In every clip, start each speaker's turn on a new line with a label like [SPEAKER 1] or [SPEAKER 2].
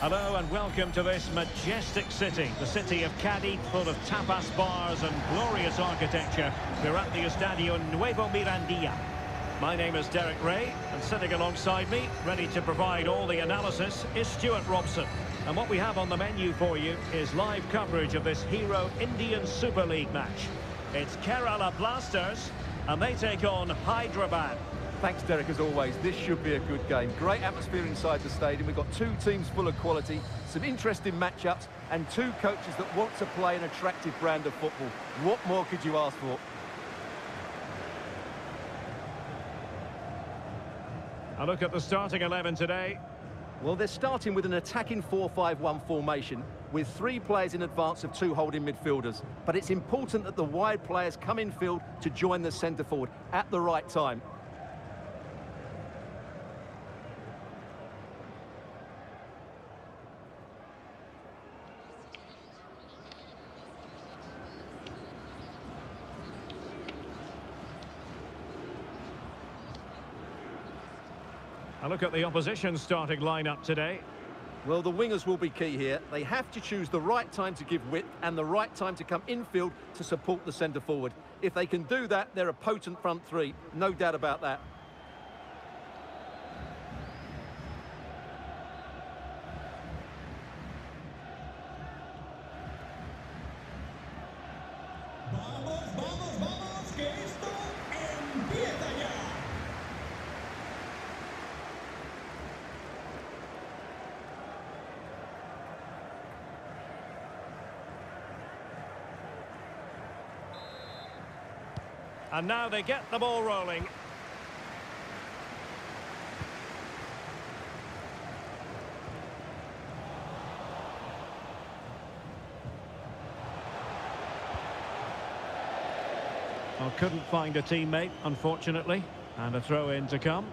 [SPEAKER 1] Hello and welcome to this majestic city, the city of Cadiz, full of tapas bars and glorious architecture. We're at the Estadio Nuevo Mirandilla. My name is Derek Rae, and sitting alongside me, ready to provide all the analysis, is Stuart Robson. And what we have on the menu for you is live coverage of this Hero Indian Super League match. It's Kerala Blasters, and they take on Hyderabad.
[SPEAKER 2] Thanks, Derek, as always. This should be a good game. Great atmosphere inside the stadium. We've got two teams full of quality, some interesting matchups, and two coaches that want to play an attractive brand of football. What more could you ask for?
[SPEAKER 1] A look at the starting 11 today.
[SPEAKER 2] Well, they're starting with an attacking 4-5-1 formation with three players in advance of two holding midfielders. But it's important that the wide players come in field to join the centre forward at the right time.
[SPEAKER 1] A look at the opposition starting lineup today.
[SPEAKER 2] Well, the wingers will be key here. They have to choose the right time to give width and the right time to come infield to support the centre forward. If they can do that, they're a potent front three. No doubt about that.
[SPEAKER 1] And now they get the ball rolling. Well, couldn't find a teammate, unfortunately. And a throw in to come.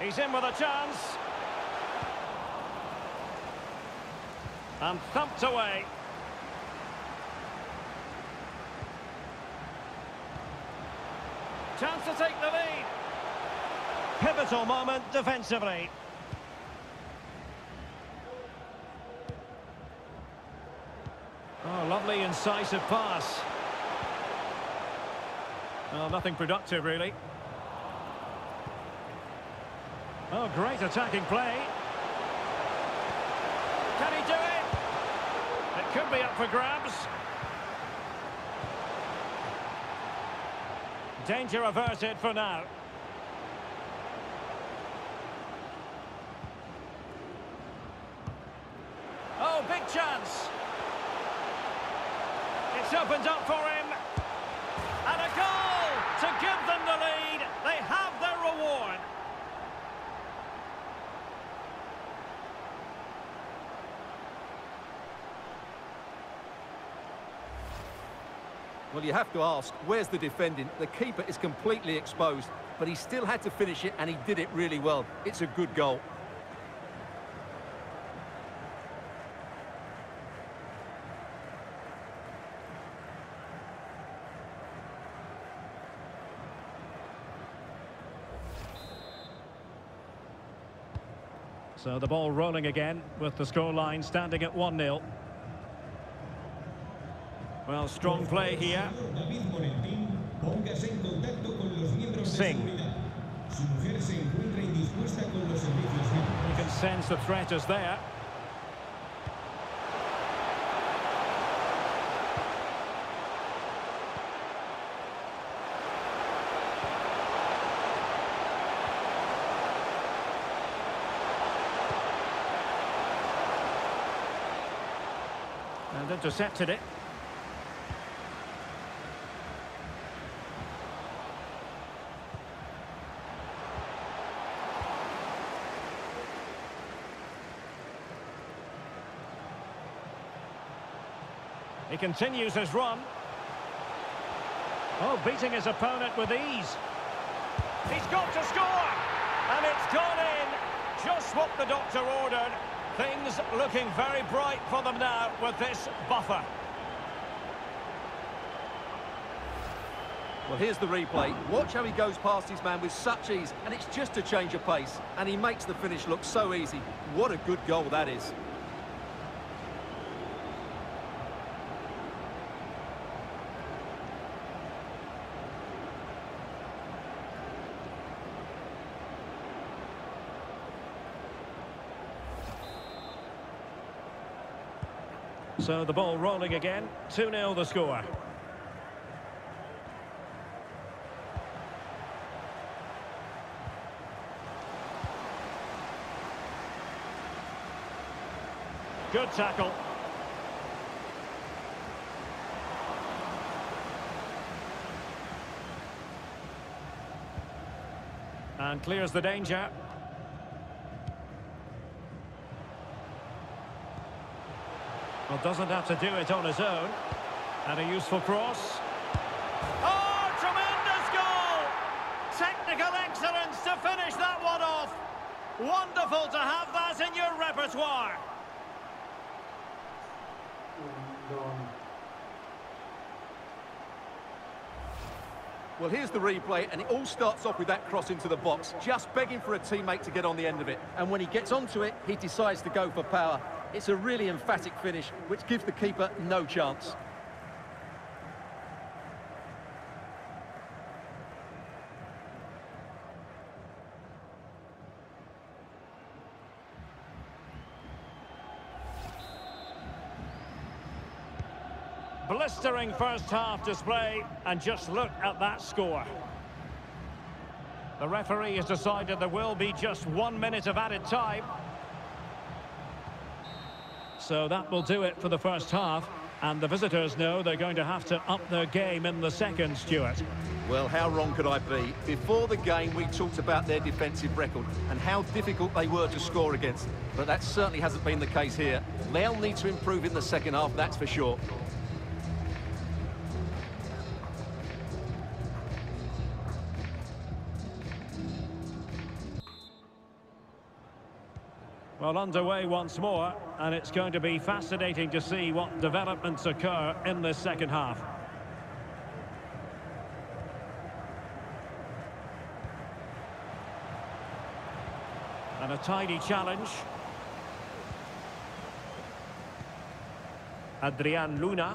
[SPEAKER 1] He's in with a chance. And thumped away. Chance to take the lead. Pivotal moment defensively. Oh, lovely incisive pass. Well, nothing productive, really. Oh, great attacking play. Can he do it? Could be up for grabs. Danger averted for now. Oh, big chance. It's opened up for him. And a goal to give them the lead. They have their reward.
[SPEAKER 2] Well, you have to ask, where's the defending? The keeper is completely exposed, but he still had to finish it, and he did it really well. It's a good goal.
[SPEAKER 1] So the ball rolling again with the scoreline standing at 1-0. Well, strong play here. Singh. You can sense the threat is there. And intercepted it. He continues his run. Oh, beating his opponent with ease. He's got to score! And it's gone in. Just what the doctor ordered. Things looking very bright for them now with this buffer.
[SPEAKER 2] Well, here's the replay. Watch how he goes past his man with such ease, and it's just a change of pace. And he makes the finish look so easy. What a good goal that is.
[SPEAKER 1] So the ball rolling again. 2-0 the score. Good tackle. And clears the danger. Well, doesn't have to do it on his own. And a useful cross. Oh, tremendous goal! Technical excellence to finish that one off. Wonderful to have that in your repertoire.
[SPEAKER 2] Well, here's the replay, and it all starts off with that cross into the box, just begging for a teammate to get on the end of it. And when he gets onto it, he decides to go for power. It's a really emphatic finish, which gives the keeper no chance.
[SPEAKER 1] Blistering first half display, and just look at that score. The referee has decided there will be just one minute of added time. So that will do it for the first half. And the visitors know they're going to have to up their game in the second, Stuart.
[SPEAKER 2] Well, how wrong could I be? Before the game, we talked about their defensive record and how difficult they were to score against. But that certainly hasn't been the case here. They'll need to improve in the second half, that's for sure.
[SPEAKER 1] Well, underway once more, and it's going to be fascinating to see what developments occur in this second half. And a tidy challenge. Adrian Luna.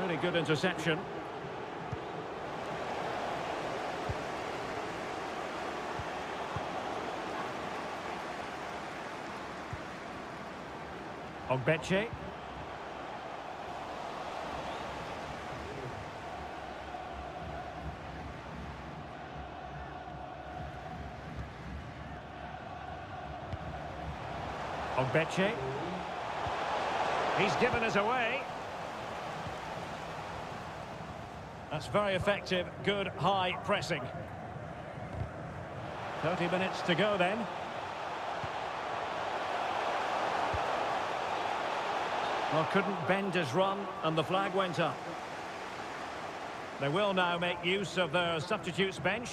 [SPEAKER 1] Really good interception. Ogbeche. Ogbeche. He's given us away. That's very effective, good high pressing. 30 minutes to go then. Well, couldn't bend his run, and the flag went up. They will now make use of their substitutes bench.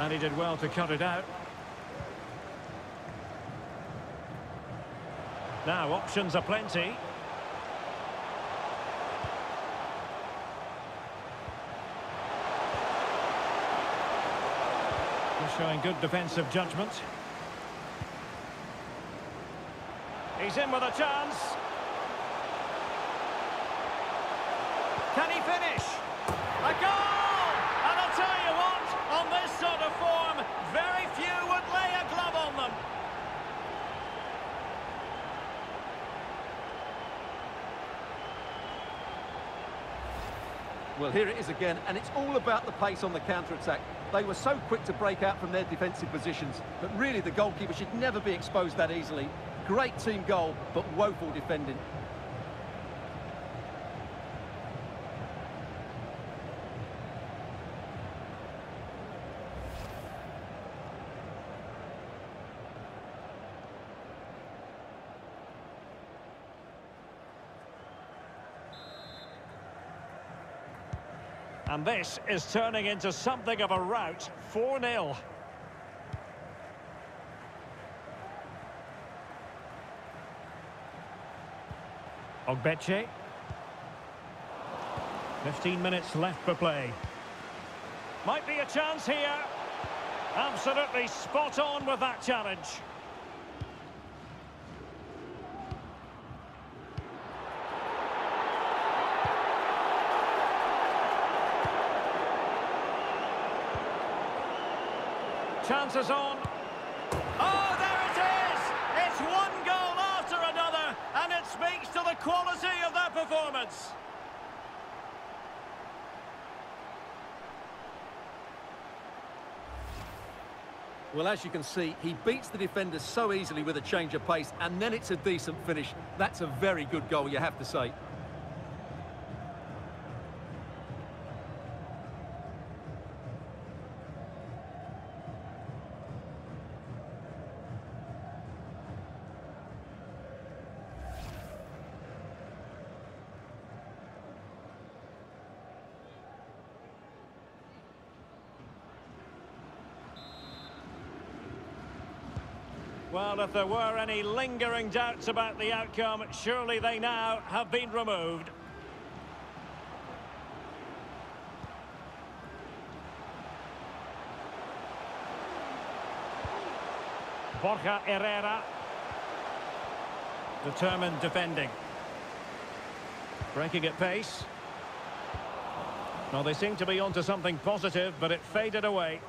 [SPEAKER 1] And he did well to cut it out. Now, options are plenty. He's showing good defensive judgment. He's in with a chance. Can he finish? A goal! And I'll tell you what, on this sort of form, very few would lay a glove on them.
[SPEAKER 2] Well, here it is again, and it's all about the pace on the counter-attack. They were so quick to break out from their defensive positions, but really the goalkeeper should never be exposed that easily. Great team goal, but woeful defending.
[SPEAKER 1] And this is turning into something of a rout. 4-0. Ogbeche. 15 minutes left for play. Might be a chance here. Absolutely spot on with that challenge. Chances on. Oh, there it is! It's one goal after another, and it speaks to the quality of that performance.
[SPEAKER 2] Well, as you can see, he beats the defender so easily with a change of pace, and then it's a decent finish. That's a very good goal, you have to say.
[SPEAKER 1] Well, if there were any lingering doubts about the outcome, surely they now have been removed. Borja Herrera. Determined defending. Breaking at pace. Well, they seem to be onto something positive, but it faded away.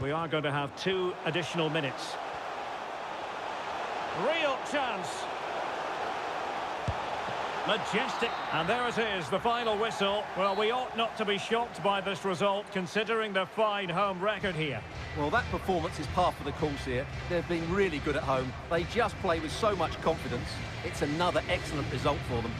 [SPEAKER 1] We are going to have two additional minutes. Real chance. Majestic. And there it is, the final whistle. Well, we ought not to be shocked by this result, considering the fine home record here.
[SPEAKER 2] Well, that performance is par for the course here. They've been really good at home. They just play with so much confidence. It's another excellent result for them.